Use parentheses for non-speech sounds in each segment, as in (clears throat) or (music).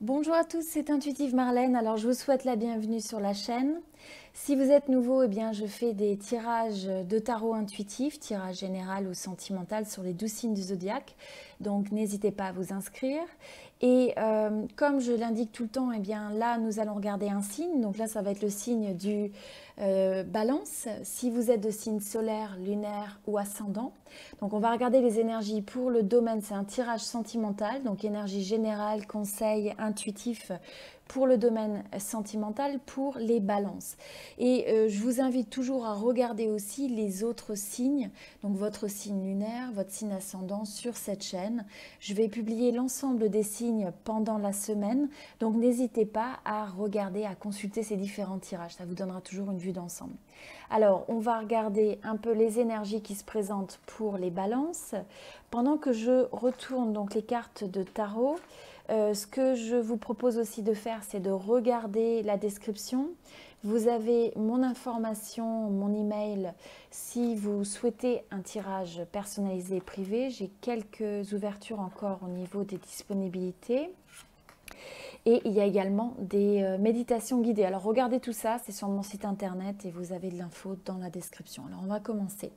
Bonjour à tous, c'est Intuitive Marlène. Alors je vous souhaite la bienvenue sur la chaîne. Si vous êtes nouveau, eh bien, je fais des tirages de tarot intuitif, tirage général ou sentimental sur les douze signes du zodiaque. Donc n'hésitez pas à vous inscrire. Et euh, comme je l'indique tout le temps, eh bien, là, nous allons regarder un signe. Donc là, ça va être le signe du euh, balance. Si vous êtes de signe solaire, lunaire ou ascendant. Donc on va regarder les énergies pour le domaine. C'est un tirage sentimental. Donc énergie générale, conseil, intuitif pour le domaine sentimental, pour les balances. Et euh, je vous invite toujours à regarder aussi les autres signes, donc votre signe lunaire, votre signe ascendant sur cette chaîne. Je vais publier l'ensemble des signes pendant la semaine, donc n'hésitez pas à regarder, à consulter ces différents tirages, ça vous donnera toujours une vue d'ensemble. Alors, on va regarder un peu les énergies qui se présentent pour les balances. Pendant que je retourne donc les cartes de tarot, euh, ce que je vous propose aussi de faire, c'est de regarder la description. Vous avez mon information, mon email. Si vous souhaitez un tirage personnalisé privé, j'ai quelques ouvertures encore au niveau des disponibilités. Et il y a également des euh, méditations guidées. Alors regardez tout ça, c'est sur mon site internet et vous avez de l'info dans la description. Alors on va commencer.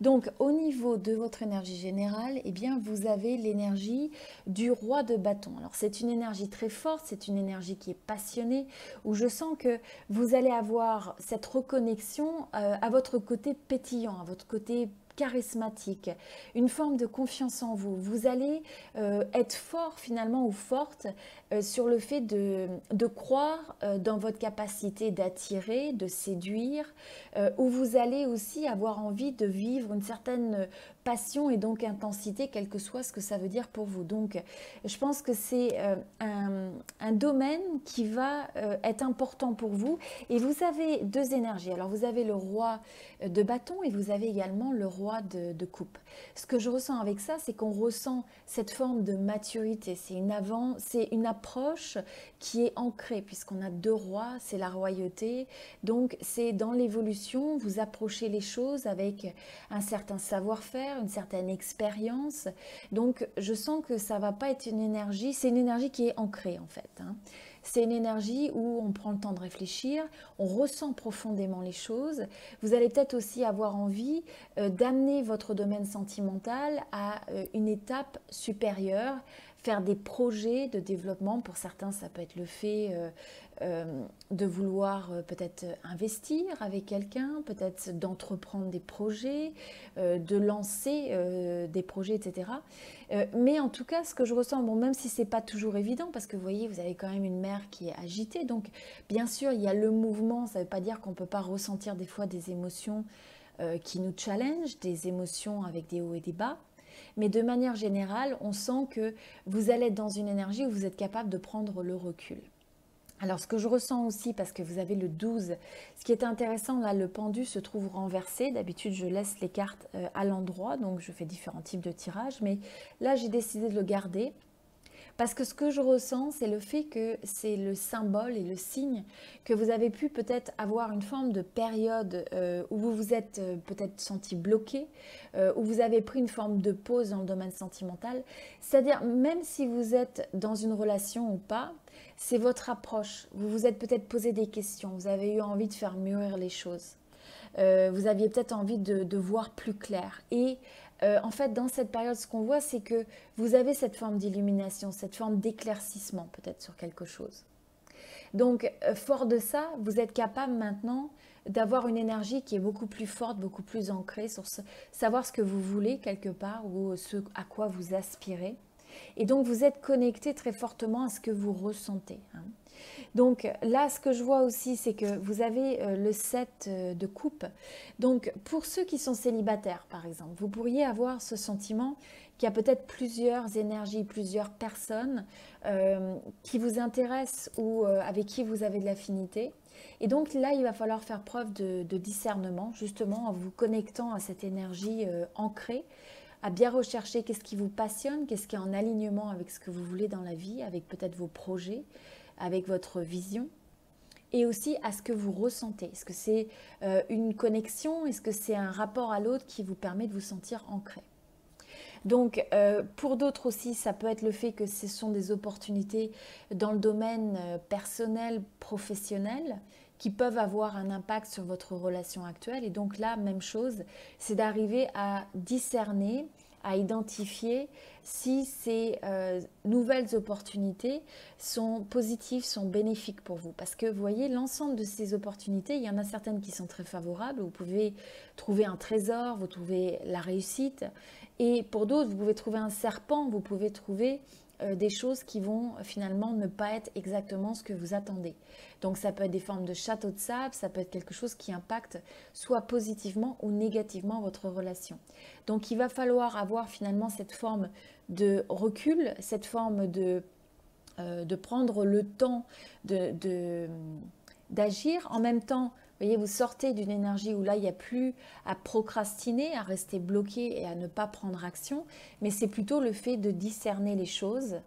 Donc au niveau de votre énergie générale, eh bien vous avez l'énergie du roi de bâton. Alors c'est une énergie très forte, c'est une énergie qui est passionnée, où je sens que vous allez avoir cette reconnexion euh, à votre côté pétillant, à votre côté charismatique, une forme de confiance en vous. Vous allez euh, être fort finalement ou forte euh, sur le fait de, croire euh, dans votre capacité d'attirer, de séduire, où vous allez aussi avoir envie de vivre une certaine passion et donc intensité, quel que soit ce que ça veut dire pour vous. Donc, je pense que c'est euh, un, domaine qui va euh, être important pour vous. Et vous avez deux énergies. Alors, vous avez le roi de bâton et vous avez également le roi de, coupe. Ce que je ressens avec ça, c'est qu'on ressent cette forme de maturité. C'est une c'est une approche qui est ancrée puisqu'on a deux rois, c'est la royauté. Donc, c'est dans l'évolution, vous approchez les choses avec un certain savoir-faire une certaine expérience. Donc je sens que ça va pas être une énergie, c'est une énergie qui est ancrée en fait. Hein. C'est une énergie où on prend le temps de réfléchir, on ressent profondément les choses. Vous allez peut-être aussi avoir envie euh, d'amener votre domaine sentimental à euh, une étape supérieure, faire des projets de développement. Pour certains, ça peut être le fait euh, euh, de vouloir euh, peut-être investir avec quelqu'un, peut-être d'entreprendre des projets, de lancer des projets, etc. mais en tout cas, ce que je ressens, bon, même si c'est pas toujours évident, parce que vous voyez, vous avez quand même une mer qui est agitée, donc bien sûr, il y a le mouvement, ça ne veut pas dire qu'on ne peut pas ressentir des fois des émotions qui nous challenge, des émotions avec des hauts et des bas. Mais de manière générale, on sent que vous allez être dans une énergie où vous êtes capable de prendre le recul. Alors, ce que je ressens aussi, parce que vous avez le 12, ce qui est intéressant, là, le pendu se trouve renversé. D'habitude, je laisse les cartes euh, à l'endroit, donc je fais différents types de tirages. Mais là, j'ai décidé de le garder. Parce que ce que je ressens, c'est le fait que c'est le symbole et le signe que vous avez pu peut-être avoir une forme de période euh, où vous vous êtes euh, peut-être senti bloqué, où vous avez pris une forme de pause dans le domaine sentimental. C'est-à-dire, même si vous êtes dans une relation ou pas, c'est votre approche. Vous vous êtes peut-être posé des questions, vous avez eu envie de faire mûrir les choses. Euh, vous aviez peut-être envie de, voir plus clair. Et euh, en fait, dans cette période, ce qu'on voit, c'est que vous avez cette forme d'illumination, cette forme d'éclaircissement peut-être sur quelque chose. Donc, euh, fort de ça, vous êtes capable maintenant d'avoir une énergie qui est beaucoup plus forte, beaucoup plus ancrée sur savoir ce que vous voulez quelque part ou ce à quoi vous aspirez. Et donc, vous êtes connecté très fortement à ce que vous ressentez. Hein. Donc là, ce que je vois aussi, c'est que vous avez euh, le 7 euh, de coupe. Donc pour ceux qui sont célibataires, par exemple, vous pourriez avoir ce sentiment qu'il y a peut-être plusieurs énergies, plusieurs personnes euh, qui vous intéressent ou avec qui vous avez de l'affinité. Et donc là, il va falloir faire preuve de, discernement, justement en vous connectant à cette énergie ancrée à bien rechercher qu'est-ce qui vous passionne, qu'est-ce qui est en alignement avec ce que vous voulez dans la vie, avec peut-être vos projets, avec votre vision, et aussi à ce que vous ressentez. Est-ce que c'est euh, une connexion? Est-ce que c'est un rapport à l'autre qui vous permet de vous sentir ancré? Donc, euh, pour d'autres aussi, ça peut être le fait que ce sont des opportunités dans le domaine euh, personnel, professionnel, qui peuvent avoir un impact sur votre relation actuelle. Et donc là, même chose, c'est d'arriver à discerner, à identifier si ces euh, nouvelles opportunités sont positives, sont bénéfiques pour vous. Parce que vous voyez, l'ensemble de ces opportunités, il y en a certaines qui sont très favorables. Vous pouvez trouver un trésor, vous trouvez la réussite. Et pour d'autres, vous pouvez trouver un serpent, vous pouvez trouver euh, des choses qui vont finalement ne pas être exactement ce que vous attendez. Donc ça peut être des formes de château de sable, ça peut être quelque chose qui impacte soit positivement ou négativement votre relation. Donc il va falloir avoir finalement cette forme de recul, cette forme de, euh, de prendre le temps. De, d'agir en même temps, vous voyez, vous sortez d'une énergie où là, il n'y a plus à procrastiner, à rester bloqué et à ne pas prendre action, mais c'est plutôt le fait de discerner les choses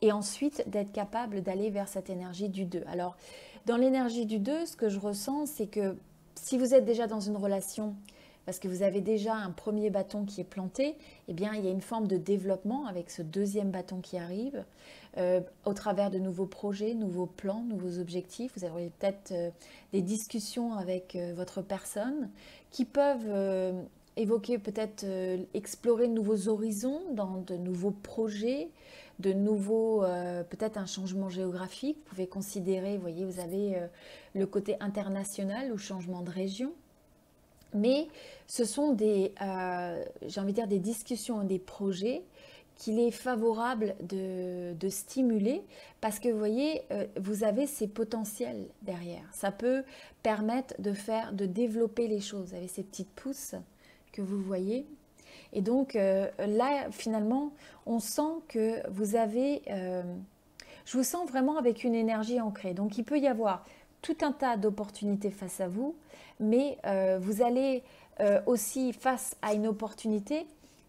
et ensuite d'être capable d'aller vers cette énergie du 2. Alors, dans l'énergie du 2, ce que je ressens, c'est que si vous êtes déjà dans une relation, parce que vous avez déjà un premier bâton qui est planté, eh bien, il y a une forme de développement avec ce deuxième bâton qui arrive. Euh, au travers de nouveaux projets, nouveaux plans, nouveaux objectifs. Vous aurez peut-être euh, des discussions avec euh, votre personne qui peuvent évoquer peut-être explorer de nouveaux horizons dans de nouveaux projets, de nouveaux, peut-être un changement géographique. Vous pouvez considérer, vous voyez, vous avez le côté international ou changement de région. Mais ce sont des, j'ai envie de dire, des discussions, des projets qu'il est favorable de, stimuler parce que vous voyez, euh, vous avez ces potentiels derrière. Ça peut permettre de faire, de développer les choses. Vous avez ces petites pousses que vous voyez. Et donc euh, là, finalement, on sent que vous avez, euh, je vous sens vraiment avec une énergie ancrée. Donc il peut y avoir tout un tas d'opportunités face à vous, mais vous allez aussi face à une opportunité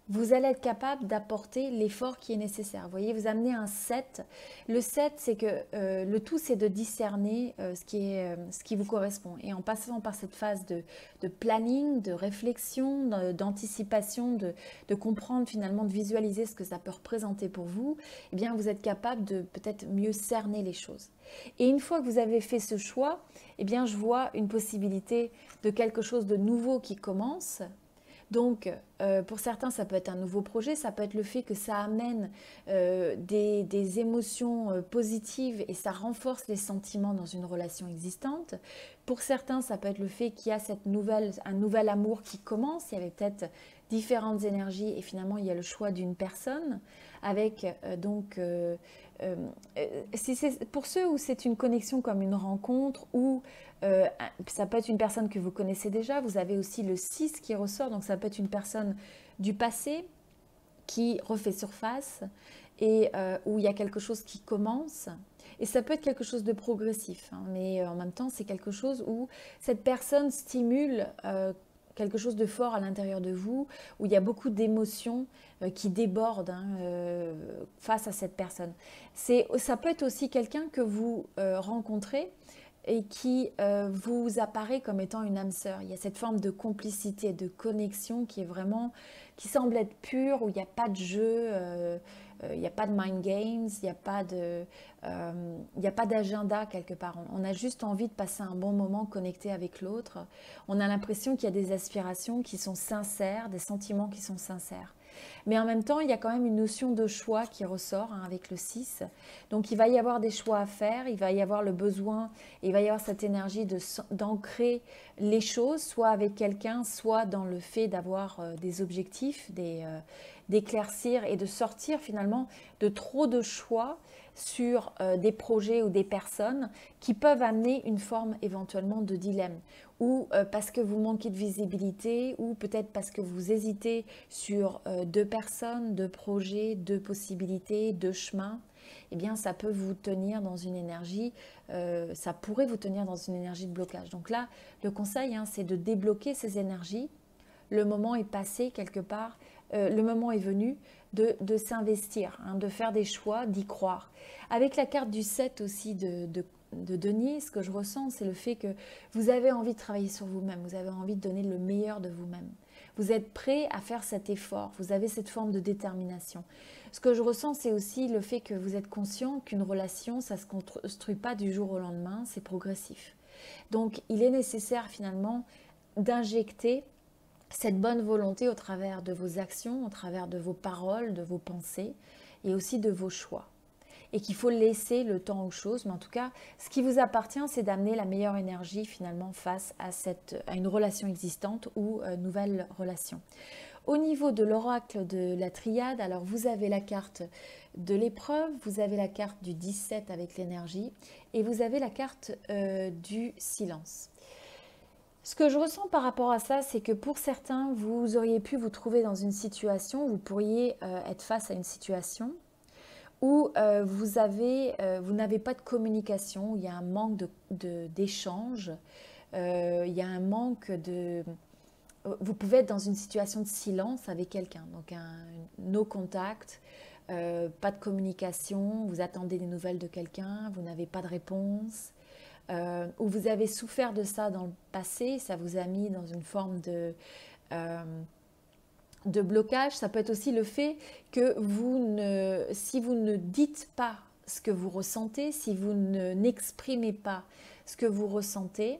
vous allez être capable d'apporter l'effort qui est nécessaire. Vous voyez, vous amenez un 7. Le 7, c'est que euh, le tout, c'est de discerner euh, ce, qui est, euh, ce qui vous correspond. Et en passant par cette phase de, planning, de réflexion, d'anticipation, de, de, comprendre finalement, de visualiser ce que ça peut représenter pour vous, eh bien, vous êtes capable de peut-être mieux cerner les choses. Et une fois que vous avez fait ce choix, eh bien, je vois une possibilité de quelque chose de nouveau qui commence, donc, euh, pour certains, ça peut être un nouveau projet, ça peut être le fait que ça amène euh, des, émotions euh, positives et ça renforce les sentiments dans une relation existante. Pour certains, ça peut être le fait qu'il y a cette nouvelle, un nouvel amour qui commence. Il y avait peut-être différentes énergies et finalement, il y a le choix d'une personne avec donc pour ceux où c'est une connexion comme une rencontre ou euh, ça peut être une personne que vous connaissez déjà. Vous avez aussi le 6 qui ressort, donc ça peut être une personne du passé qui refait surface et euh, où il y a quelque chose qui commence. Et ça peut être quelque chose de progressif, hein, mais euh, en même temps, c'est quelque chose où cette personne stimule quelque chose de fort à l'intérieur de vous, où il y a beaucoup d'émotions qui débordent hein, face à cette personne. Ça peut être aussi quelqu'un que vous rencontrez et qui euh, vous apparaît comme étant une âme sœur. Il y a cette forme de complicité, de connexion qui est vraiment, qui semble être pure, où il n'y a pas de jeu, euh, euh, il n'y a pas de mind games, il n'y a pas de, il n'y a pas d'agenda quelque part. On, a juste envie de passer un bon moment connecté avec l'autre. On a l'impression qu'il y a des aspirations qui sont sincères, des sentiments qui sont sincères. Mais en même temps, il y a quand même une notion de choix qui ressort hein, avec le 6. Donc il va y avoir des choix à faire, il va y avoir le besoin, il va y avoir cette énergie d'ancrer les choses, soit avec quelqu'un, soit dans le fait d'avoir euh, des objectifs, euh, d'éclaircir et de sortir finalement de trop de choix sur euh, des projets ou des personnes qui peuvent amener une forme éventuellement de dilemme ou euh, parce que vous manquez de visibilité ou peut-être parce que vous hésitez sur euh, deux personnes, deux projets, deux possibilités, deux chemins. Eh bien, ça peut vous tenir dans une énergie, ça pourrait vous tenir dans une énergie de blocage. Donc là, le conseil, hein, c'est de débloquer ces énergies. Le moment est passé quelque part, le moment est venu de, s'investir, hein, de faire des choix, d'y croire. Avec la carte du 7 aussi de, Denis, ce que je ressens, c'est le fait que vous avez envie de travailler sur vous-même, vous avez envie de donner le meilleur de vous-même. Vous êtes prêt à faire cet effort, vous avez cette forme de détermination. Ce que je ressens, c'est aussi le fait que vous êtes conscient qu'une relation, ça ne se construit pas du jour au lendemain, c'est progressif. Donc il est nécessaire finalement d'injecter cette bonne volonté au travers de vos actions, au travers de vos paroles, de vos pensées et aussi de vos choix et qu'il faut laisser le temps aux choses. Mais en tout cas, ce qui vous appartient, c'est d'amener la meilleure énergie finalement face à, cette, à une relation existante ou euh, nouvelle relation. Au niveau de l'oracle de la triade, alors vous avez la carte de l'épreuve, vous avez la carte du 17 avec l'énergie et vous avez la carte euh, du silence. Ce que je ressens par rapport à ça, c'est que pour certains, vous auriez pu vous trouver dans une situation, vous pourriez euh, être face à une situation où euh, euh, vous n'avez pas de communication, il y a un manque d'échange, de, il y a un manque de... Vous pouvez être dans une situation de silence avec quelqu'un, donc un no contact, pas de communication, vous attendez des nouvelles de quelqu'un, vous n'avez pas de réponse, euh, ou vous avez souffert de ça dans le passé, ça vous a mis dans une forme de, euh, de blocage. Ça peut être aussi le fait que vous ne, si vous ne dites pas ce que vous ressentez, si vous n'exprimez pas ce que vous ressentez,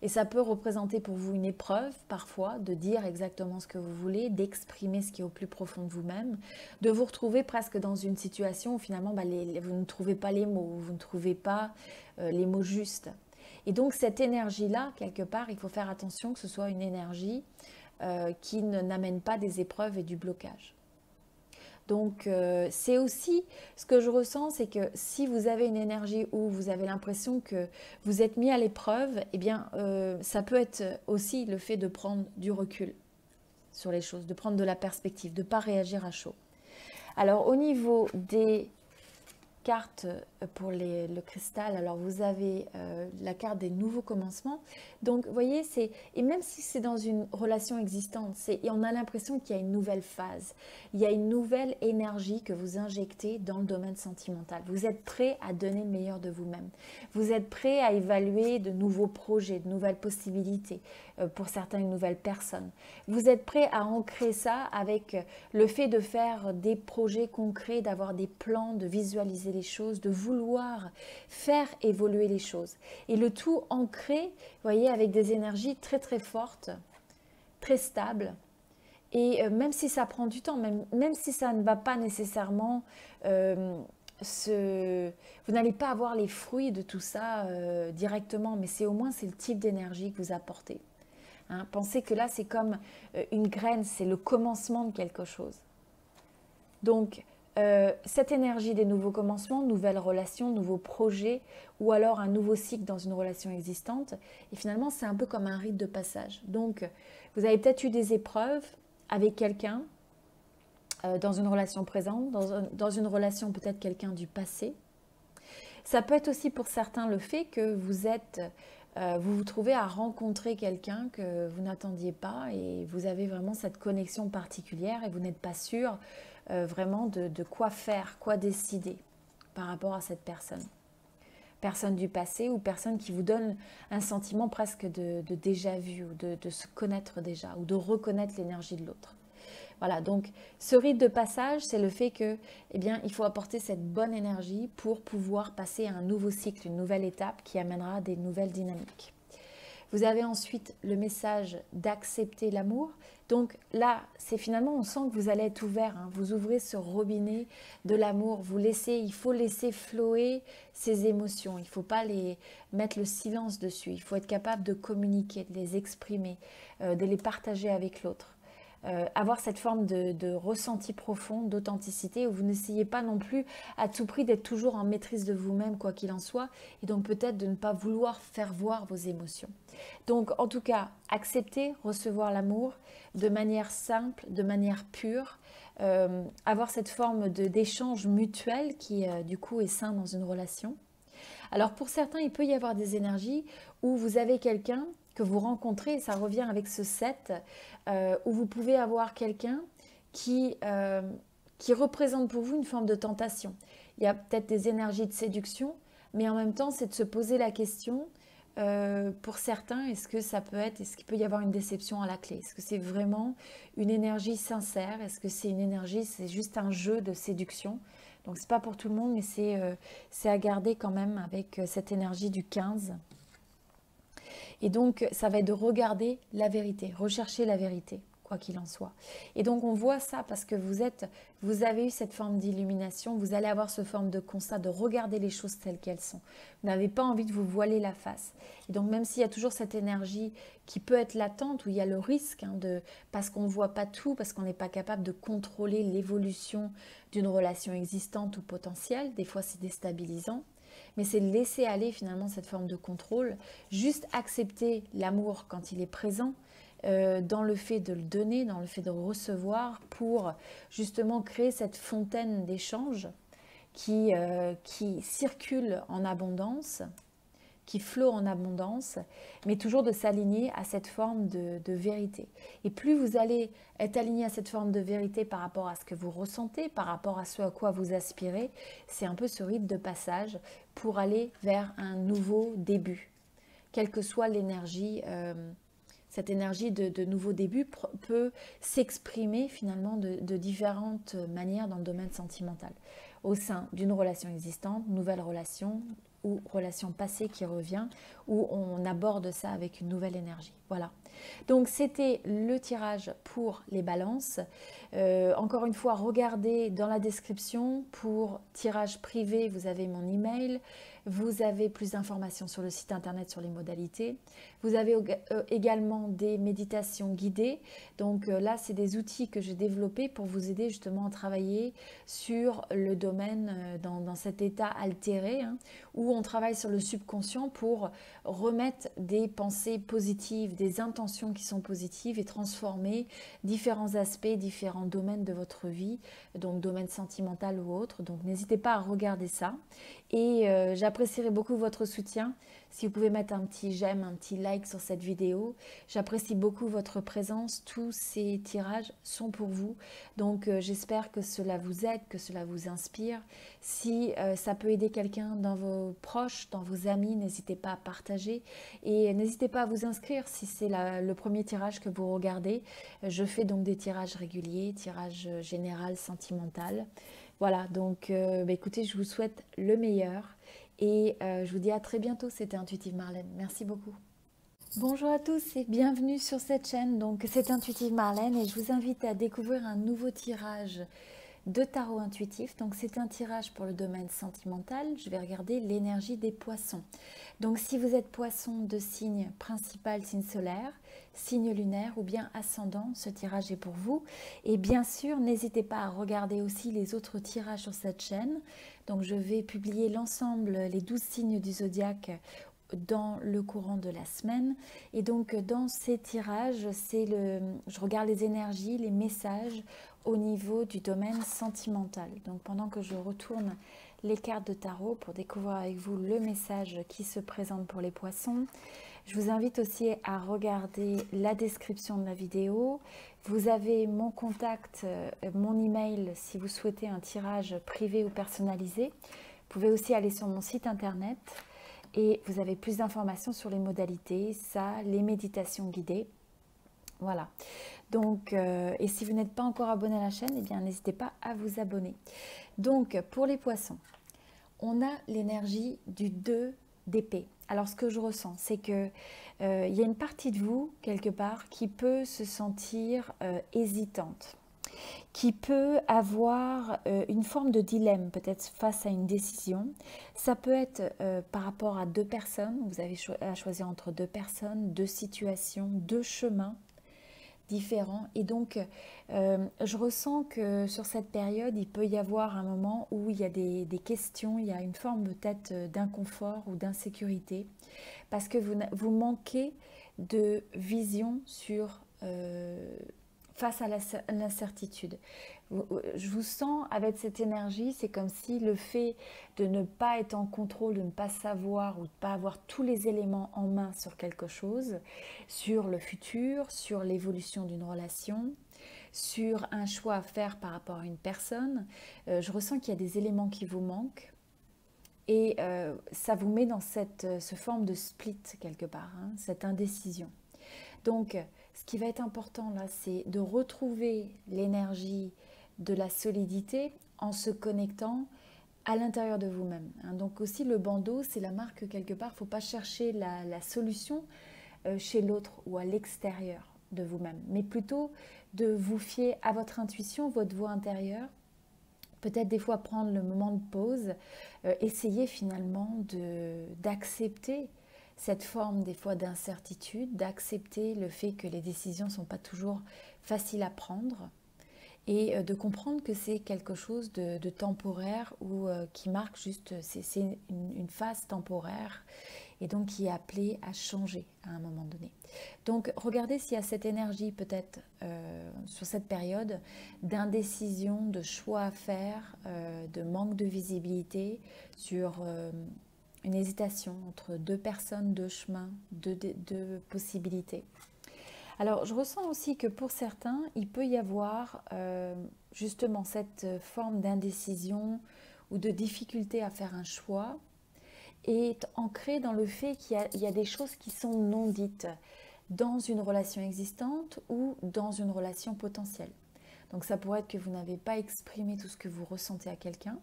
et ça peut représenter pour vous une épreuve parfois de dire exactement ce que vous voulez, d'exprimer ce qui est au plus profond de vous-même, de vous retrouver presque dans une situation où finalement bah, vous ne trouvez pas les mots, vous ne trouvez pas euh, les mots justes. Et donc cette énergie-là, quelque part, il faut faire attention que ce soit une énergie euh, qui n'amène pas des épreuves et du blocage. Donc euh, c'est aussi ce que je ressens, c'est que si vous avez une énergie où vous avez l'impression que vous êtes mis à l'épreuve, eh bien euh, ça peut être aussi le fait de prendre du recul sur les choses, de prendre de la perspective, de ne pas réagir à chaud. Alors au niveau des carte euh, pour le cristal. Alors vous avez euh, la carte des nouveaux commencements. Donc vous voyez, c'est et même si c'est dans une relation existante, c'est on a l'impression qu'il y a une nouvelle phase, il y a une nouvelle énergie que vous injectez dans le domaine sentimental. Vous êtes prêt à donner le meilleur de vous-même. Vous êtes prêt à évaluer de nouveaux projets, de nouvelles possibilités pour certaines nouvelles personnes. Vous êtes prêt à ancrer ça avec le fait de faire des projets concrets, d'avoir des plans, de visualiser les choses, de vouloir faire évoluer les choses. Et le tout ancré, voyez, avec des énergies très très fortes, très stables. Et euh, même si ça prend du temps, même, même si ça ne va pas nécessairement euh. Vous n'allez pas avoir les fruits de tout ça euh, directement, mais c'est au moins c'est le type d'énergie que vous apportez. Hein. pensez que là, c'est comme une graine, c'est le commencement de quelque chose. Donc, euh, cette énergie des nouveaux commencements, nouvelles relations, nouveaux projets, ou alors un nouveau cycle dans une relation existante. Et finalement, c'est un peu comme un rite de passage. Donc, vous avez peut-être eu des épreuves avec quelqu'un euh, dans une relation présente, dans, une relation peut-être quelqu'un du passé. Ça peut être aussi pour certains le fait que vous êtes, euh, vous vous trouvez à rencontrer quelqu'un que vous n'attendiez pas et vous avez vraiment cette connexion particulière et vous n'êtes pas sûr euh, vraiment de, quoi faire, quoi décider par rapport à cette personne. Personne du passé ou personne qui vous donne un sentiment presque de, déjà vu ou de, se connaître déjà ou de reconnaître l'énergie de l'autre. Voilà, donc ce rite de passage, c'est le fait que, eh il faut apporter cette bonne énergie pour pouvoir passer à un nouveau cycle, une nouvelle étape qui amènera des nouvelles dynamiques. Vous avez ensuite le message d'accepter l'amour. Donc là, c'est finalement, on sent que vous allez être ouvert. Hein. Vous ouvrez ce robinet de l'amour. Vous laissez, il faut laisser flower ces émotions. Il ne faut pas les mettre le silence dessus. Il faut être capable de communiquer, de les exprimer, euh, de les partager avec l'autre. Euh, avoir cette forme de, ressenti profond, d'authenticité, où vous n'essayez pas non plus à tout prix d'être toujours en maîtrise de vous-même, quoi qu'il en soit, et donc peut-être de ne pas vouloir faire voir vos émotions. Donc en tout cas, accepter, recevoir l'amour de manière simple, de manière pure, euh, avoir cette forme d'échange mutuel qui euh, du coup est sain dans une relation. Alors pour certains, il peut y avoir des énergies où vous avez quelqu'un que vous rencontrez, ça revient avec ce 7, euh, où vous pouvez avoir quelqu'un qui, euh, qui représente pour vous une forme de tentation. Il y a peut-être des énergies de séduction, mais en même temps, c'est de se poser la question euh, pour certains, est-ce que ça peut être, est-ce qu'il peut y avoir une déception à la clé? Est-ce que c'est vraiment une énergie sincère? Est-ce que c'est une énergie, c'est juste un jeu de séduction? Donc c'est pas pour tout le monde, mais c'est euh, à garder quand même avec cette énergie du 15. Et donc ça va être de regarder la vérité, rechercher la vérité quoi qu'il en soit. Et donc on voit ça parce que vous êtes, vous avez eu cette forme d'illumination, vous allez avoir ce forme de constat, de regarder les choses telles qu'elles sont. Vous n'avez pas envie de vous voiler la face. Et donc même s'il y a toujours cette énergie qui peut être latente, où il y a le risque hein, de, parce qu'on ne voit pas tout, parce qu'on n'est pas capable de contrôler l'évolution d'une relation existante ou potentielle, des fois c'est déstabilisant mais c'est laisser aller finalement cette forme de contrôle, juste accepter l'amour quand il est présent, euh, dans le fait de le donner, dans le fait de recevoir, pour justement créer cette fontaine d'échange qui, euh, qui circule en abondance, qui flot en abondance, mais toujours de s'aligner à cette forme de, vérité. Et plus vous allez être aligné à cette forme de vérité par rapport à ce que vous ressentez, par rapport à ce à quoi vous aspirez, c'est un peu ce rite de passage pour aller vers un nouveau début, quelle que soit l'énergie. Euh, cette énergie de, nouveau début peut s'exprimer finalement de, différentes manières dans le domaine sentimental. Au sein d'une relation existante, nouvelle relation ou relation passée qui revient, où on aborde ça avec une nouvelle énergie. Voilà. Donc c'était le tirage pour les balances. Euh, encore une fois, regardez dans la description pour tirage privé, vous avez mon email. Vous avez plus d'informations sur le site internet sur les modalités. Vous avez euh, également des méditations guidées. Donc euh, là, c'est des outils que j'ai développés pour vous aider justement à travailler sur le domaine euh, dans, cet état altéré hein, où on travaille sur le subconscient pour remettre des pensées positives, des intentions qui sont positives et transformer différents aspects, différents domaines de votre vie, donc domaine sentimental ou autre. Donc n'hésitez pas à regarder ça. Et j'apprécierais beaucoup votre soutien. Si vous pouvez mettre un petit j'aime, un petit like sur cette vidéo. J'apprécie beaucoup votre présence. Tous ces tirages sont pour vous. Donc euh, j'espère que cela vous aide, que cela vous inspire. Si euh, ça peut aider quelqu'un dans vos proches, dans vos amis, n'hésitez pas à partager. Et n'hésitez pas à vous inscrire si c'est le premier tirage que vous regardez. Je fais donc des tirages réguliers, tirage général, sentimental. Voilà, donc euh, bah, écoutez, je vous souhaite le meilleur et euh, je vous dis à très bientôt. C'était Intuitive Marlène. Merci beaucoup. Bonjour à tous et bienvenue sur cette chaîne. Donc c'est Intuitive Marlène et je vous invite à découvrir un nouveau tirage de tarot intuitif. Donc c'est un tirage pour le domaine sentimental. Je vais regarder l'énergie des poissons. Donc si vous êtes poisson de signe principal, signe solaire, signe lunaire ou bien ascendant, ce tirage est pour vous. Et bien sûr, n'hésitez pas à regarder aussi les autres tirages sur cette chaîne. Donc je vais publier l'ensemble, les 12 signes du zodiaque dans le courant de la semaine. Et donc dans ces tirages, c'est le, je regarde les énergies, les messages au niveau du domaine sentimental. Donc pendant que je retourne les cartes de tarot pour découvrir avec vous le message qui se présente pour les poissons, je vous invite aussi à regarder la description de la vidéo. Vous avez mon contact, euh, mon email si vous souhaitez un tirage privé ou personnalisé. Vous pouvez aussi aller sur mon site internet et vous avez plus d'informations sur les modalités, ça, les méditations guidées. Voilà. Donc, euh, et si vous n'êtes pas encore abonné à la chaîne, eh bien, n'hésitez pas à vous abonner. Donc, pour les poissons, on a l'énergie du 2 d'épée. Alors ce que je ressens, c'est que euh, il y a une partie de vous quelque part qui peut se sentir euh, hésitante, qui peut avoir euh, une forme de dilemme peut-être face à une décision. Ça peut être par rapport à deux personnes. Vous avez à choisir entre deux personnes, deux situations, deux chemins différents. Et donc, euh, je ressens que sur cette période, il peut y avoir un moment où il y a des, questions, il y a une forme peut-être d'inconfort ou d'insécurité, parce que vous, vous manquez de vision sur euh, face à l'incertitude. Je vous sens avec cette énergie, c'est comme si le fait de ne pas être en contrôle, de ne pas savoir ou de ne pas avoir tous les éléments en main sur quelque chose, sur le futur, sur l'évolution d'une relation, sur un choix à faire par rapport à une personne, euh, je ressens qu'il y a des éléments qui vous manquent Et ça vous met dans cette ce forme de split quelque part, hein, cette indécision. Donc, ce qui va être important là, c'est de retrouver l'énergie de la solidité en se connectant à l'intérieur de vous-même. Hein. Donc aussi le bandeau, c'est la marque quelque part, il ne faut pas chercher la, solution euh, chez l'autre ou à l'extérieur de vous-même, mais plutôt de vous fier à votre intuition, votre voix intérieure. Peut-être des fois prendre le moment de pause, euh, essayer finalement d'accepter cette forme des fois d'incertitude, d'accepter le fait que les décisions ne sont pas toujours faciles à prendre, et euh, de comprendre que c'est quelque chose de, temporaire ou euh, qui marque juste, c'est une, phase temporaire et donc qui est appelée à changer à un moment donné. Donc regardez s'il y a cette énergie peut-être euh, sur cette période d'indécision, de choix à faire, de manque de visibilité sur une hésitation entre deux personnes, deux chemins, deux possibilités. Alors, je ressens aussi que pour certains, il peut y avoir euh, justement cette forme d'indécision ou de difficulté à faire un choix est ancrée dans le fait qu'il y, a des choses qui sont non dites dans une relation existante ou dans une relation potentielle. Donc ça pourrait être que vous n'avez pas exprimé tout ce que vous ressentez à quelqu'un.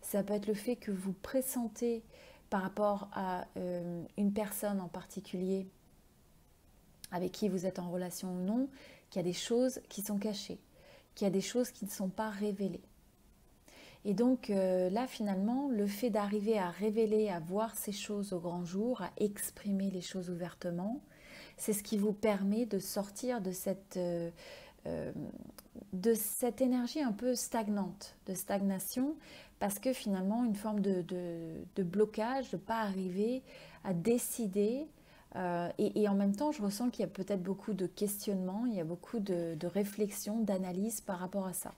Ça peut être le fait que vous pressentez par rapport à euh, une personne en particulier avec qui vous êtes en relation ou non, qu'il y a des choses qui sont cachées, qu'il y a des choses qui ne sont pas révélées. Et donc euh, là, finalement, le fait d'arriver à révéler, à voir ces choses au grand jour, à exprimer les choses ouvertement, c'est ce qui vous permet de sortir de cette, euh, euh, de cette énergie un peu stagnante, de stagnation, parce que finalement, une forme de, de blocage, de ne pas arriver à décider euh, et, en même temps, je ressens qu'il y a peut-être beaucoup de questionnements, il y a beaucoup de, de réflexions, d'analyses par rapport à ça.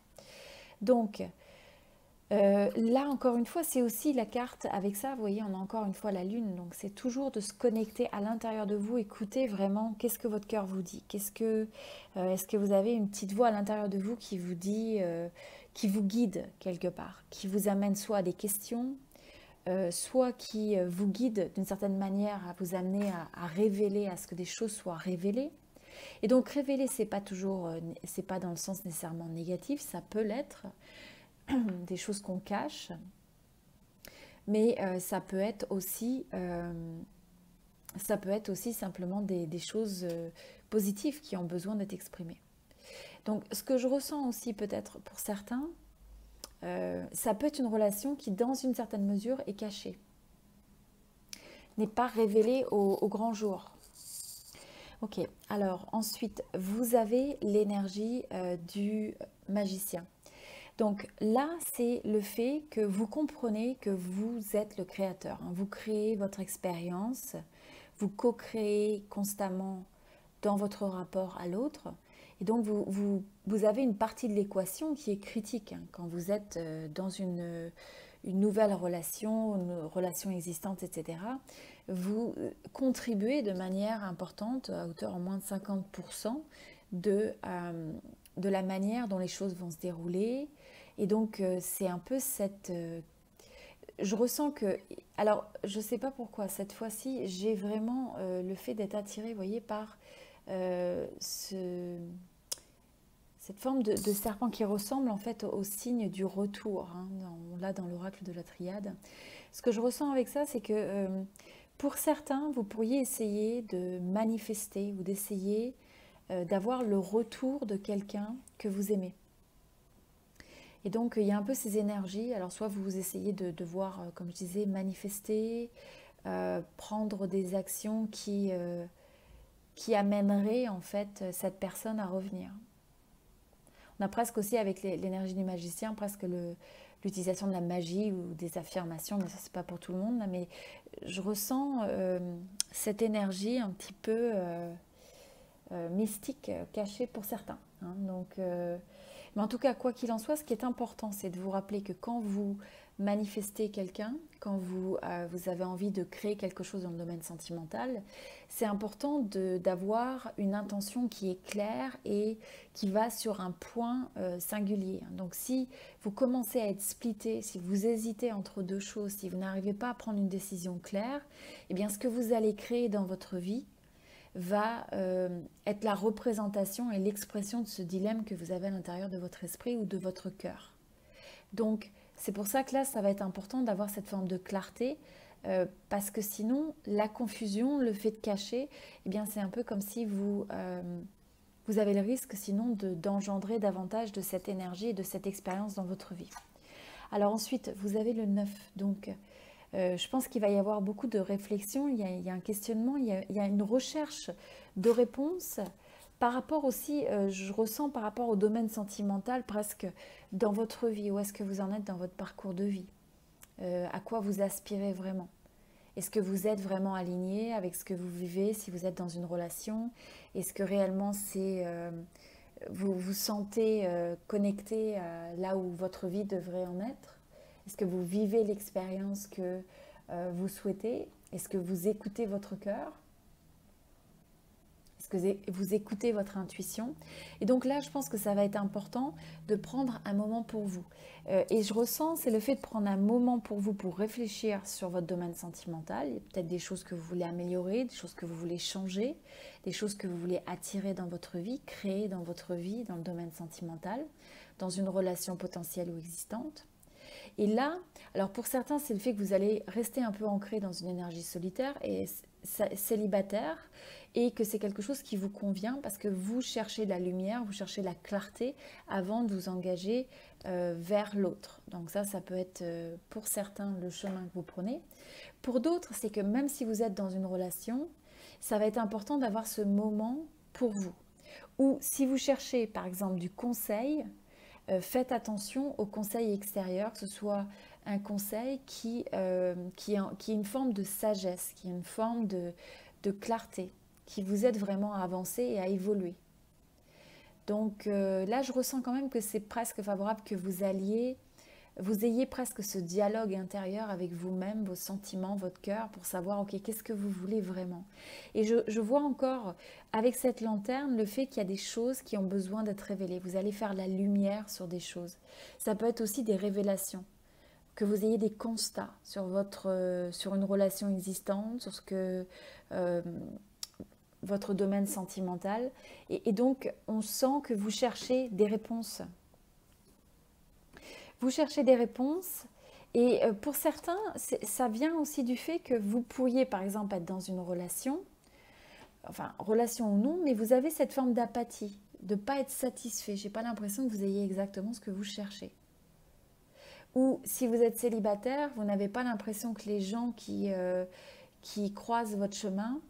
Donc, euh, là, encore une fois, c'est aussi la carte avec ça. Vous voyez, on a encore une fois la lune. Donc, c'est toujours de se connecter à l'intérieur de vous, écouter vraiment qu'est-ce que votre cœur vous dit. Qu'est-ce que, euh, est-ce que vous avez une petite voix à l'intérieur de vous qui vous dit, qui vous guide quelque part, qui vous amène soit à des questions, euh, soit qui euh, vous guide d'une certaine manière à vous amener à, révéler, à ce que des choses soient révélées. Et donc révéler, c'est pas toujours, euh, c'est pas dans le sens nécessairement négatif, ça peut l'être, (clears throat) des choses qu'on cache, mais ça peut être aussi, ça peut être aussi simplement des, des choses positives qui ont besoin d'être exprimées. Donc ce que je ressens aussi peut-être pour certains, euh, ça peut être une relation qui, dans une certaine mesure, est cachée, n'est pas révélée au, grand jour. Ok, alors ensuite, vous avez l'énergie euh, du magicien. Donc là, c'est le fait que vous comprenez que vous êtes le créateur. Hein. Vous créez votre expérience, vous co-créez constamment dans votre rapport à l'autre. Et donc, vous, vous, avez une partie de l'équation qui est critique hein, quand vous êtes euh, dans une, une, nouvelle relation, une relation existante, etc. Vous euh, contribuez de manière importante, à hauteur en moins de 50%, de, euh, de la manière dont les choses vont se dérouler. Et donc, c'est un peu cette je ressens que, alors je ne sais pas pourquoi, cette fois-ci, j'ai vraiment le fait d'être attirée, vous voyez, par ce, cette forme de, serpent qui ressemble en fait au, signe du retour, hein, là dans l'oracle de la triade. Ce que je ressens avec ça, c'est que euh, pour certains, vous pourriez essayer de manifester ou d'essayer euh, d'avoir le retour de quelqu'un que vous aimez. Et donc, il y a un peu ces énergies. Alors, soit vous essayez de, voir, euh, comme je disais, manifester, prendre des actions qui amèneraient en fait cette personne à revenir. On a presque aussi avec l'énergie du magicien, presque l'utilisation de la magie ou des affirmations, mais ça c'est pas pour tout le monde, mais je ressens euh, cette énergie un petit peu euh, euh, mystique, cachée pour certains. Hein. Mais en tout cas, quoi qu'il en soit, ce qui est important, c'est de vous rappeler que quand vous manifester quelqu'un, quand vous, euh, vous avez envie de créer quelque chose dans le domaine sentimental, c'est important d'avoir une intention qui est claire et qui va sur un point euh, singulier. Donc si vous commencez à être splitté, si vous hésitez entre deux choses, si vous n'arrivez pas à prendre une décision claire, eh bien ce que vous allez créer dans votre vie va euh, être la représentation et l'expression de ce dilemme que vous avez à l'intérieur de votre esprit ou de votre cœur. Donc, c'est pour ça que là, ça va être important d'avoir cette forme de clarté, euh, parce que sinon, la confusion, le fait de cacher, eh bien, c'est un peu comme si vous, euh, avez le risque sinon d'engendrer davantage de cette énergie et de cette expérience dans votre vie. Alors ensuite, vous avez le 9. Donc, euh, je pense qu'il va y avoir beaucoup de réflexion, il y a, un questionnement, il y a, il y a, une recherche de réponses par rapport aussi, euh, je ressens par rapport au domaine sentimental presque dans votre vie, où est-ce que vous en êtes dans votre parcours de vie? Euh, À quoi vous aspirez vraiment? Est-ce que vous êtes vraiment aligné avec ce que vous vivez si vous êtes dans une relation? Est-ce que réellement c'est... Euh, vous vous sentez connecté là où votre vie devrait en être? Est-ce que vous vivez l'expérience que vous souhaitez? Est-ce que vous écoutez votre cœur? Vous écoutez votre intuition. Et donc là, je pense que ça va être important de prendre un moment pour vous. Euh, et je ressens, c'est le fait de prendre un moment pour vous pour réfléchir sur votre domaine sentimental. Il y a peut-être des choses que vous voulez améliorer, des choses que vous voulez changer, des choses que vous voulez attirer dans votre vie, créer dans votre vie, dans le domaine sentimental, dans une relation potentielle ou existante. Et là, alors pour certains, c'est le fait que vous allez rester un peu ancré dans une énergie solitaire et célibataire et que c'est quelque chose qui vous convient parce que vous cherchez la lumière, vous cherchez la clarté avant de vous engager euh, vers l'autre. Donc ça, ça peut être euh, pour certains le chemin que vous prenez. Pour d'autres, c'est que même si vous êtes dans une relation, ça va être important d'avoir ce moment pour vous. Ou si vous cherchez par exemple du conseil, euh, faites attention au conseil extérieur, que ce soit un conseil qui, qui, est une forme de sagesse, qui est une forme de clarté qui vous aide vraiment à avancer et à évoluer. Donc euh, là, je ressens quand même que c'est presque favorable que vous alliez, vous ayez presque ce dialogue intérieur avec vous-même, vos sentiments, votre cœur, pour savoir, ok, qu'est-ce que vous voulez vraiment. Et je, je, vois encore, avec cette lanterne, le fait qu'il y a des choses qui ont besoin d'être révélées. Vous allez faire la lumière sur des choses. Ça peut être aussi des révélations que vous ayez des constats sur votre euh, sur une relation existante, sur ce que euh, votre domaine sentimental. Et, donc, on sent que vous cherchez des réponses. Vous cherchez des réponses. Et euh, pour certains, ça vient aussi du fait que vous pourriez, par exemple, être dans une relation, enfin, relation ou non, mais vous avez cette forme d'apathie, de ne pas être satisfait. Je n'ai pas l'impression que vous ayez exactement ce que vous cherchez. Ou si vous êtes célibataire, vous n'avez pas l'impression que les gens qui, euh, qui croisent votre chemin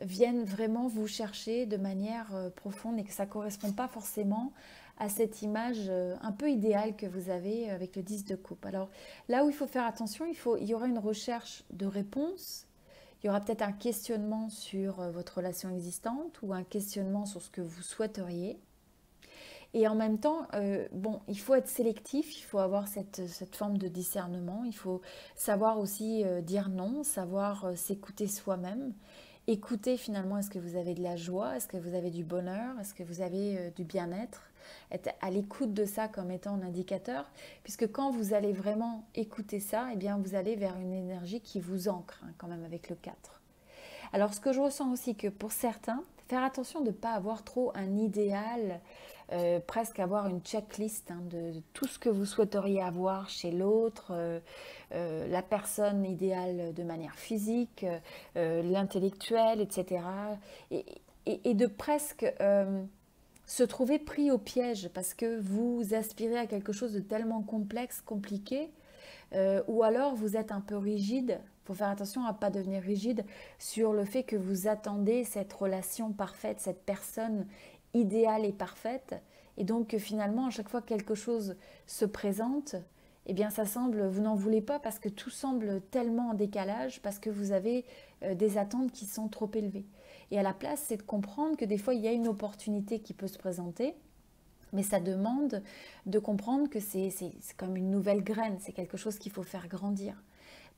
viennent vraiment vous chercher de manière euh, profonde et que ça ne correspond pas forcément à cette image euh, un peu idéale que vous avez avec le 10 de coupe. Alors là où il faut faire attention, il, faut, il y aura une recherche de réponse, il y aura peut-être un questionnement sur euh, votre relation existante ou un questionnement sur ce que vous souhaiteriez. Et en même temps, bon, il faut être sélectif, il faut avoir cette, cette forme de discernement, il faut savoir aussi dire non, savoir s'écouter soi-même écoutez finalement, est-ce que vous avez de la joie, est-ce que vous avez du bonheur, est-ce que vous avez euh, du bien-être, être à l'écoute de ça comme étant un indicateur, puisque quand vous allez vraiment écouter ça, eh bien vous allez vers une énergie qui vous ancre hein, quand même avec le 4. Alors ce que je ressens aussi que pour certains, faire attention de ne pas avoir trop un idéal euh, presque avoir une checklist hein, de, tout ce que vous souhaiteriez avoir chez l'autre, euh, euh, la personne idéale de manière physique, l'intellectuel, etc. Et, de presque se trouver pris au piège parce que vous aspirez à quelque chose de tellement complexe, compliqué, ou alors vous êtes un peu rigide. Il faut faire attention à ne pas devenir rigide sur le fait que vous attendez cette relation parfaite, cette personne idéale et parfaite. Et donc finalement, à chaque fois que quelque chose se présente, eh bien ça semble, vous n'en voulez pas parce que tout semble tellement en décalage, parce que vous avez euh, des attentes qui sont trop élevées. Et à la place, c'est de comprendre que des fois, il y a une opportunité qui peut se présenter Mais ça demande de comprendre que c'est comme une nouvelle graine, c'est quelque chose qu'il faut faire grandir.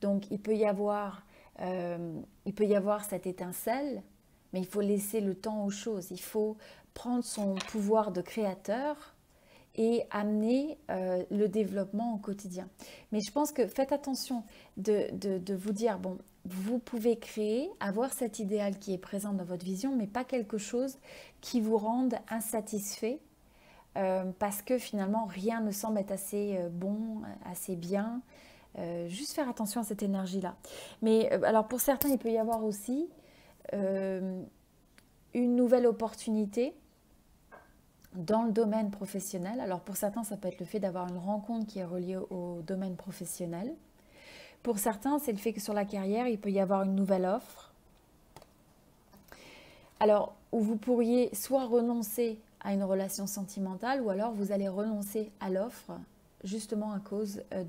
Donc il peut y avoir, euh, il peut y avoir cette étincelle, mais il faut laisser le temps aux choses. Il faut prendre son pouvoir de créateur et amener euh, le développement au quotidien. Mais je pense que faites attention de, de, vous dire, bon, vous pouvez créer, avoir cet idéal qui est présent dans votre vision, mais pas quelque chose qui vous rende insatisfait euh, parce que finalement rien ne semble être assez euh, bon, assez bien. juste faire attention à cette énergie-là. Mais alors pour certains, il peut y avoir aussi une nouvelle opportunité dans le domaine professionnel. Alors pour certains, ça peut être le fait d'avoir une rencontre qui est reliée au domaine professionnel. Pour certains, c'est le fait que sur la carrière, il peut y avoir une nouvelle offre. Alors, où vous pourriez soit renoncer à une relation sentimentale, ou alors vous allez renoncer à l'offre justement à cause euh,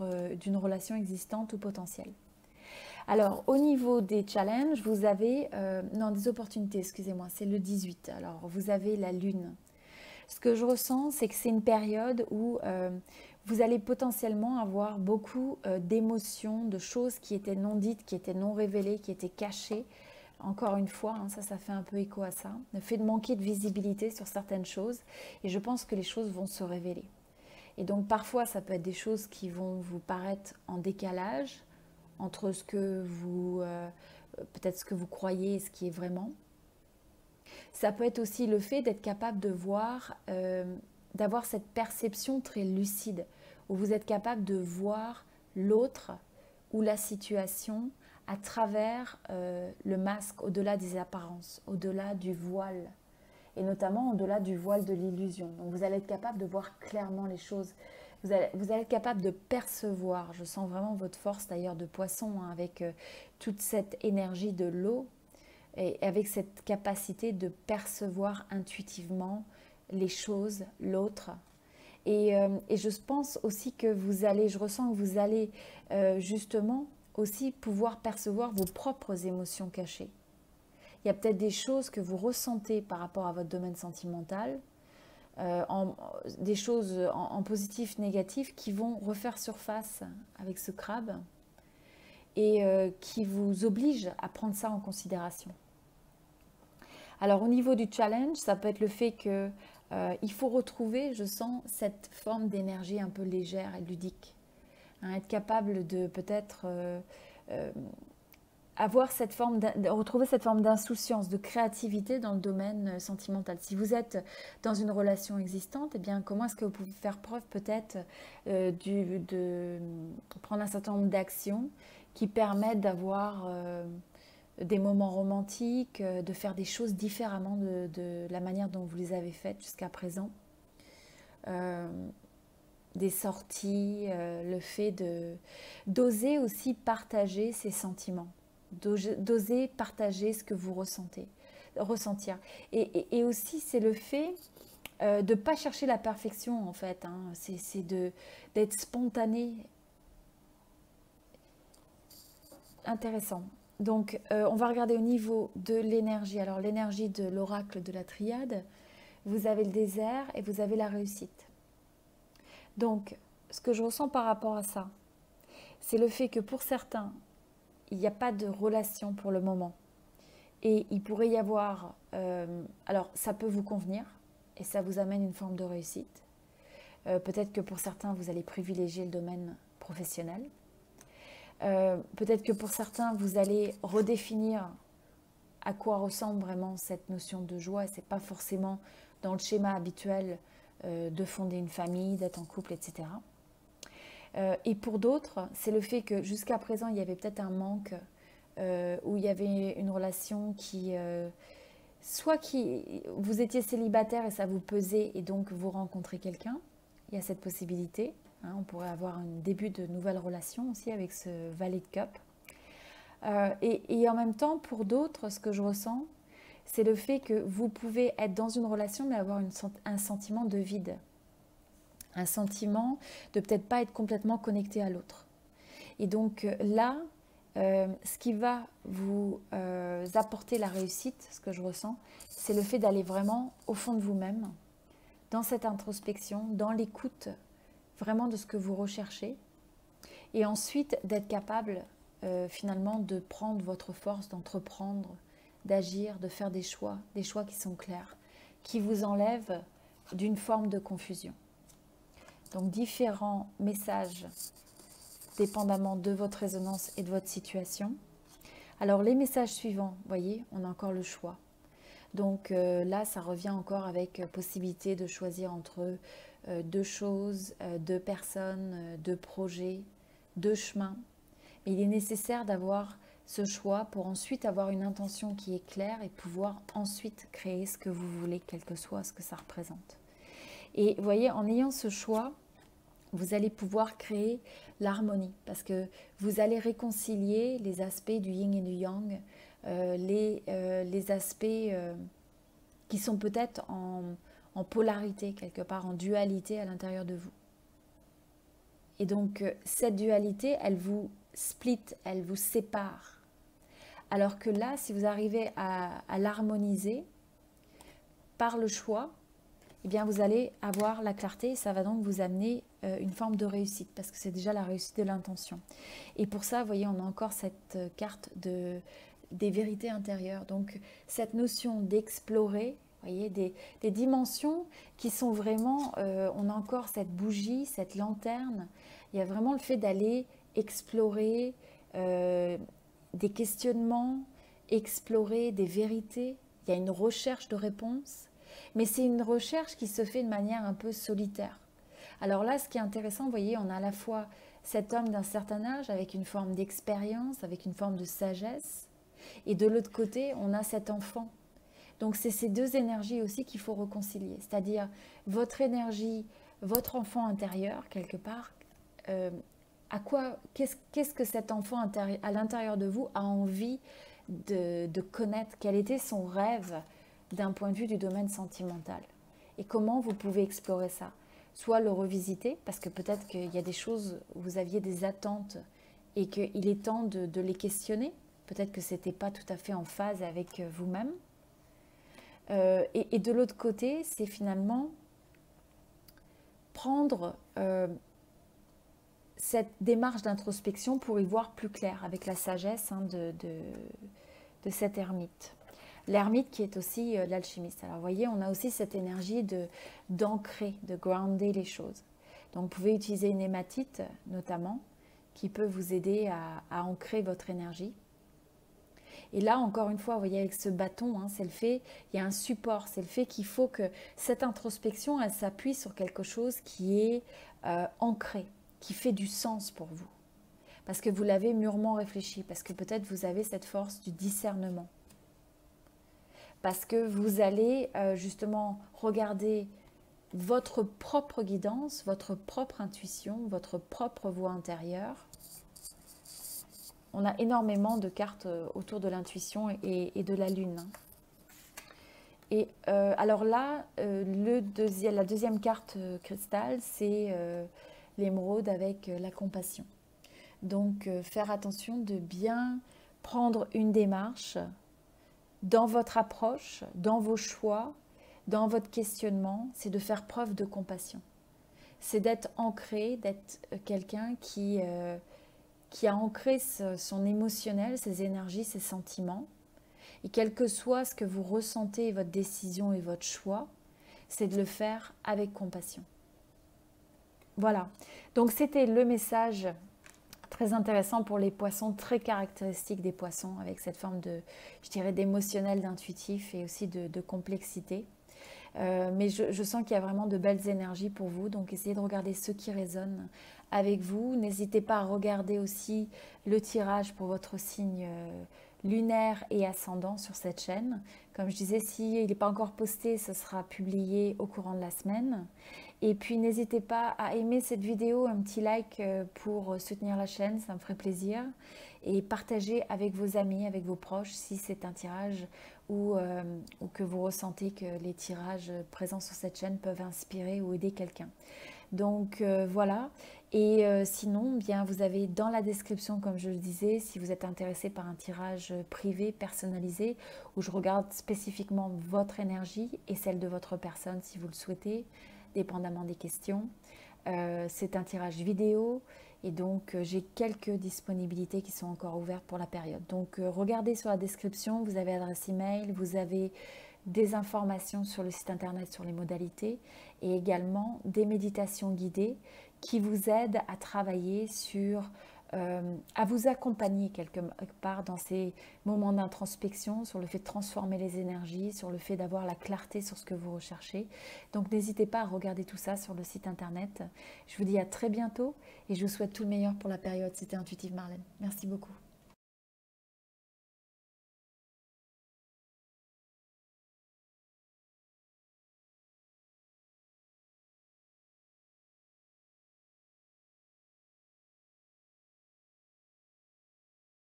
euh, d'une relation existante ou potentielle. Alors, au niveau des challenges, vous avez, euh, non, des opportunités, excusez-moi, c'est le 18. Alors, vous avez la lune ce que je ressens, c'est que c'est une période où euh, vous allez potentiellement avoir beaucoup euh, d'émotions, de choses qui étaient non dites, qui étaient non révélées, qui étaient cachées. Encore une fois, hein, ça, ça fait un peu écho à ça. Le fait de manquer de visibilité sur certaines choses. Et je pense que les choses vont se révéler. Et donc parfois, ça peut être des choses qui vont vous paraître en décalage entre ce que vous, euh, peut-être ce que vous croyez et ce qui est vraiment. Ça peut être aussi le fait d'être capable de voir, euh, d'avoir cette perception très lucide, où vous êtes capable de voir l'autre ou la situation à travers euh, le masque, au-delà des apparences, au-delà du voile, et notamment au-delà du voile de l'illusion. Donc vous allez être capable de voir clairement les choses. Vous allez, être capable de percevoir. Je sens vraiment votre force d'ailleurs de poisson hein, avec euh, toute cette énergie de l'eau et avec cette capacité de percevoir intuitivement les choses, l'autre. Et, euh, je pense aussi que vous allez, je ressens que vous allez euh, justement aussi pouvoir percevoir vos propres émotions cachées. Il y a peut-être des choses que vous ressentez par rapport à votre domaine sentimental, euh, des choses en, positif, négatif, qui vont refaire surface avec ce crabe et qui vous obligent à prendre ça en considération. Alors au niveau du challenge, ça peut être le fait que euh, il faut retrouver, je sens, cette forme d'énergie un peu légère et ludique. Hein, être capable de peut-être euh, euh, avoir cette forme, retrouver cette forme d'insouciance, de créativité dans le domaine sentimental. Si vous êtes dans une relation existante, eh bien, comment est-ce que vous pouvez faire preuve peut-être de prendre un certain nombre d'actions qui permettent d'avoir des moments romantiques, euh, de faire des choses différemment de, la manière dont vous les avez faites jusqu'à présent. Euh, des sorties, euh, le fait de d'oser aussi partager ses sentiments, d'oser partager ce que vous ressentez, ressentir. Et, aussi, c'est le fait de ne pas chercher la perfection, en fait. Hein. C'est d'être spontané. Intéressant. Donc, euh, on va regarder au niveau de l'énergie. Alors, l'énergie de l'oracle de la triade, vous avez le désert et vous avez la réussite. Donc, ce que je ressens par rapport à ça, c'est le fait que pour certains, il n'y a pas de relation pour le moment. Et il pourrait y avoir, euh, alors ça peut vous convenir et ça vous amène une forme de réussite. Euh, peut-être que pour certains, vous allez privilégier le domaine professionnel. Euh, peut-être que pour certains, vous allez redéfinir à quoi ressemble vraiment cette notion de joie. Ce n'est pas forcément dans le schéma habituel euh, de fonder une famille, d'être en couple, etc. Euh, et pour d'autres, c'est le fait que jusqu'à présent, il y avait peut-être un manque où il y avait une relation qui soit qui vous étiez célibataire et ça vous pesait et donc vous rencontrez quelqu'un, il y a cette possibilité. Hein, on pourrait avoir un début de nouvelle relation aussi avec ce valet de cup. Euh, et, en même temps, pour d'autres, ce que je ressens, c'est le fait que vous pouvez être dans une relation mais avoir un sentiment de vide. Un sentiment de peut-être pas être complètement connecté à l'autre. Et donc euh, là, euh, ce qui va vous apporter la réussite, ce que je ressens, c'est le fait d'aller vraiment au fond de vous-même, dans cette introspection, dans l'écoute vraiment de ce que vous recherchez, et ensuite d'être capable euh, finalement de prendre votre force, d'entreprendre, d'agir, de faire des choix, des choix qui sont clairs, qui vous enlèvent d'une forme de confusion. Donc différents messages dépendamment de votre résonance et de votre situation. Alors les messages suivants, vous voyez, on a encore le choix. Donc euh, là, ça revient encore avec possibilité de choisir entre euh, deux choses, deux personnes, deux projets, deux chemins. Mais il est nécessaire d'avoir ce choix pour ensuite avoir une intention qui est claire et pouvoir ensuite créer ce que vous voulez, quel que soit ce que ça représente. Et vous voyez, en ayant ce choix, vous allez pouvoir créer l'harmonie parce que vous allez réconcilier les aspects du yin et du yang, euh, les, euh, les, aspects euh, qui sont peut-être en, en, polarité quelque part, en dualité à l'intérieur de vous. Et donc cette dualité, elle vous split, elle vous sépare. Alors que là, si vous arrivez à, à l'harmoniser par le choix, eh bien vous allez avoir la clarté et ça va donc vous amener euh, une forme de réussite parce que c'est déjà la réussite de l'intention. Et pour ça, vous voyez, on a encore cette euh, carte de, des vérités intérieures. Donc cette notion d'explorer, voyez, des, dimensions qui sont vraiment, euh, on a encore cette bougie, cette lanterne. Il y a vraiment le fait d'aller explorer des questionnements, explorer des vérités. Il y a une recherche de réponses. Mais c'est une recherche qui se fait de manière un peu solitaire. Alors là, ce qui est intéressant, vous voyez, on a à la fois cet homme d'un certain âge avec une forme d'expérience, avec une forme de sagesse, et de l'autre côté, on a cet enfant. Donc c'est ces deux énergies aussi qu'il faut réconcilier, c'est-à-dire votre énergie, votre enfant intérieur quelque part. Euh, à quoi, qu'est-ce, que cet enfant à l'intérieur de vous a envie de, de connaître? Quel était son rêve d'un point de vue du domaine sentimental? Et comment vous pouvez explorer ça? Soit le revisiter, parce que peut-être qu'il y a des choses où vous aviez des attentes et qu'il est temps de, les questionner. Peut-être que ce n'était pas tout à fait en phase avec vous-même. Euh, et, de l'autre côté, c'est finalement prendre euh, cette démarche d'introspection pour y voir plus clair avec la sagesse hein, de, de cet ermite. L'ermite qui est aussi euh, l'alchimiste. Alors vous voyez, on a aussi cette énergie de d'ancrer, de grounder les choses. Donc vous pouvez utiliser une hématite notamment qui peut vous aider à, ancrer votre énergie. Et là, encore une fois, vous voyez, avec ce bâton, hein, c'est le fait, il y a un support, c'est le fait qu'il faut que cette introspection, s'appuie sur quelque chose qui est euh, ancré, qui fait du sens pour vous. Parce que vous l'avez mûrement réfléchi, parce que peut-être vous avez cette force du discernement parce que vous allez euh, justement regarder votre propre guidance, votre propre intuition, votre propre voix intérieure. On a énormément de cartes euh, autour de l'intuition et, de la lune. Et euh, alors là, le la deuxième carte cristal, c'est l'émeraude avec la compassion. Donc faire attention de bien prendre une démarche dans votre approche, dans vos choix, dans votre questionnement, c'est de faire preuve de compassion. C'est d'être ancré, d'être quelqu'un qui, euh, qui a ancré son émotionnel, ses énergies, ses sentiments. Et quel que soit ce que vous ressentez, votre décision et votre choix, c'est de le faire avec compassion. Voilà. Donc c'était le message très intéressant pour les poissons, très caractéristique des poissons, avec cette forme de, je dirais, d'émotionnel, d'intuitif et aussi de, complexité. Euh, mais je, sens qu'il y a vraiment de belles énergies pour vous, donc essayez de regarder ceux qui résonnent avec vous. N'hésitez pas à regarder aussi le tirage pour votre signe euh, lunaire et ascendant sur cette chaîne. Comme je disais, s'il n'est pas encore posté, ce sera publié au courant de la semaine. Et puis n'hésitez pas à aimer cette vidéo, un petit like euh, pour soutenir la chaîne, ça me ferait plaisir. Et partager avec vos amis, avec vos proches, si c'est un tirage ou, euh, que vous ressentez que les tirages présents sur cette chaîne peuvent inspirer ou aider quelqu'un. Donc voilà, Et euh, sinon, bien, vous avez dans la description, comme je le disais, si vous êtes intéressé par un tirage privé, personnalisé, où je regarde spécifiquement votre énergie et celle de votre personne, si vous le souhaitez, dépendamment des questions. Euh, c'est un tirage vidéo et donc euh, j'ai quelques disponibilités qui sont encore ouvertes pour la période. Donc regardez sur la description, vous avez adresse email, vous avez des informations sur le site internet sur les modalités et également des méditations guidées qui vous aident à travailler sur, euh, à vous accompagner quelque part dans ces moments d'introspection, sur le fait de transformer les énergies, sur le fait d'avoir la clarté sur ce que vous recherchez. Donc n'hésitez pas à regarder tout ça sur le site internet. Je vous dis à très bientôt et je vous souhaite tout le meilleur pour la période. C'était Intuitive Marlène. Merci beaucoup.